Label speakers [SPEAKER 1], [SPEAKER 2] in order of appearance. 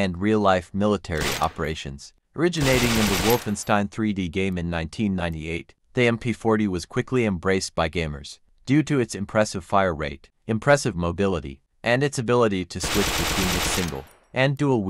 [SPEAKER 1] and real-life military operations. Originating in the Wolfenstein 3D game in 1998, the MP40 was quickly embraced by gamers due to its impressive fire rate, impressive mobility, and its ability to switch between its single and dual